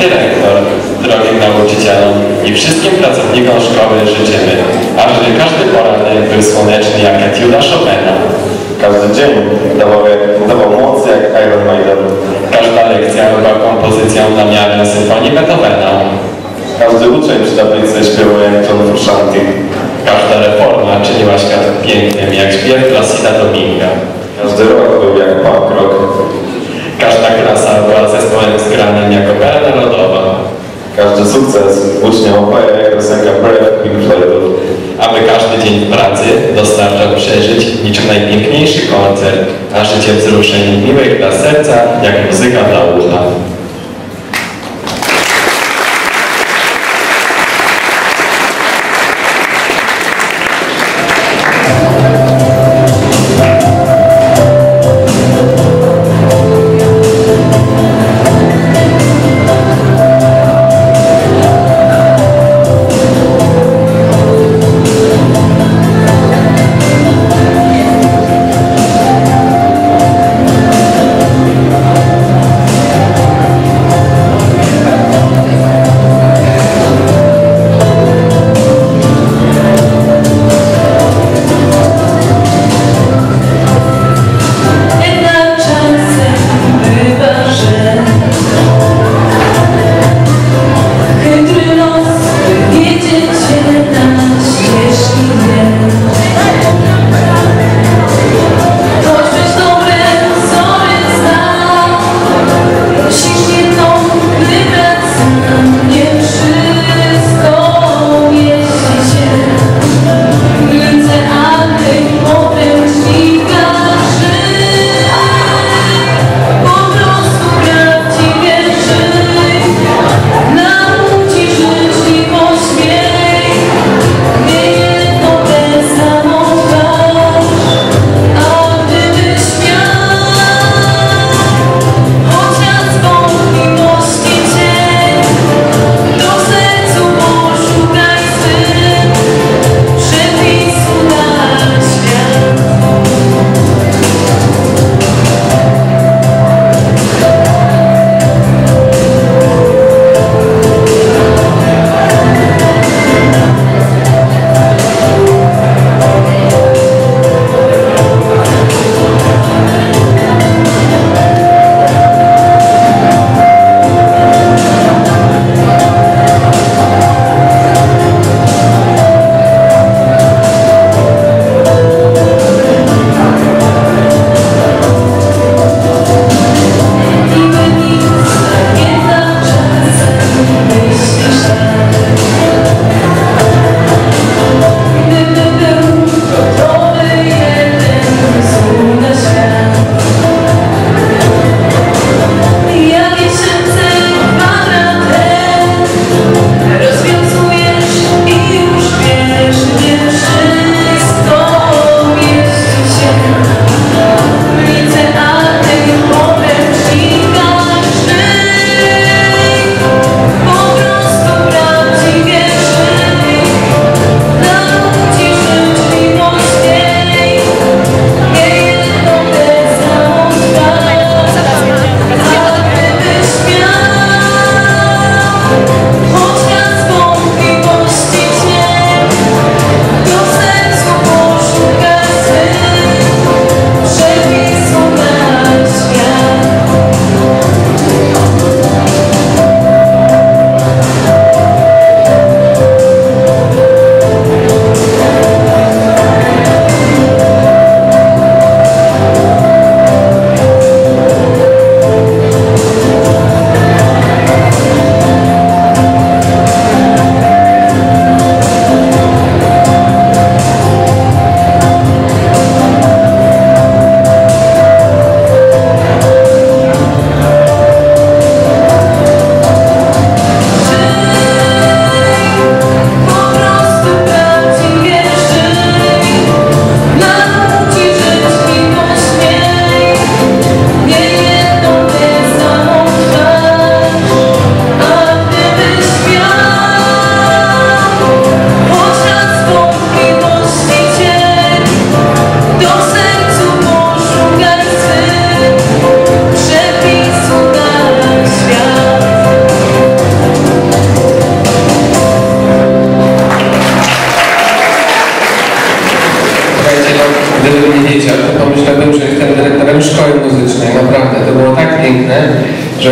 dyrektor, drogim nauczycielom i wszystkim pracownikom szkoły życzymy, aby każdy poranek był słoneczny jak etiuda Chopina. Każdy dzień dawał, dawał moc jak Iron Maiden. Każda lekcja była kompozycją na miarę symfonii Beethovena. Każdy uczeń przy tablicy śpiewał jak John Frusciante. Każda reforma czyniła świat pięknym jak śpiew Placida Dominga. Każdy rok był jak punk rock. Każda klasa była zespołem zgranym jako opera narodowa. Każdy sukces ucznia opaja jak piosenka Breath Pink Floydów. Aby każdy dzień w pracy dostarczał przeżyć niczym najpiękniejszy koncert, a życie wzruszeń miłych dla serca jak muzyka dla ucha.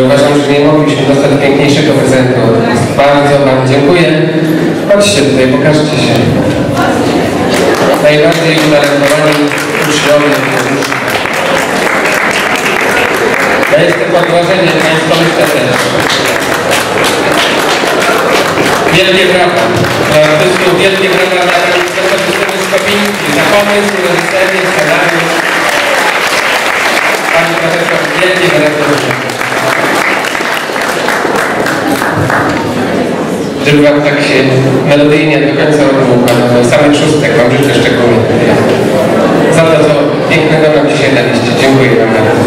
Uważam, że nie mogliśmy dostać piękniejszego prezentu. Bardzo Wam dziękuję. Chodźcie tutaj, pokażcie się. Najbardziej utalentowani uczniowie. Ja jestem podłożeniem, Państwo myślę też. Wielkie brawa. Artystów wielkie brawa dla Profesor Justyny Skopiński za pomysł, reżyserię, scenariusz. Pani Profesor, wielkie brawa. Żeby Wam tak się melodyjnie do końca roku układało. Samych szóstek Wam życzę szczególnie. Za to, co pięknego nam dzisiaj daliście. Dziękuję Wam bardzo.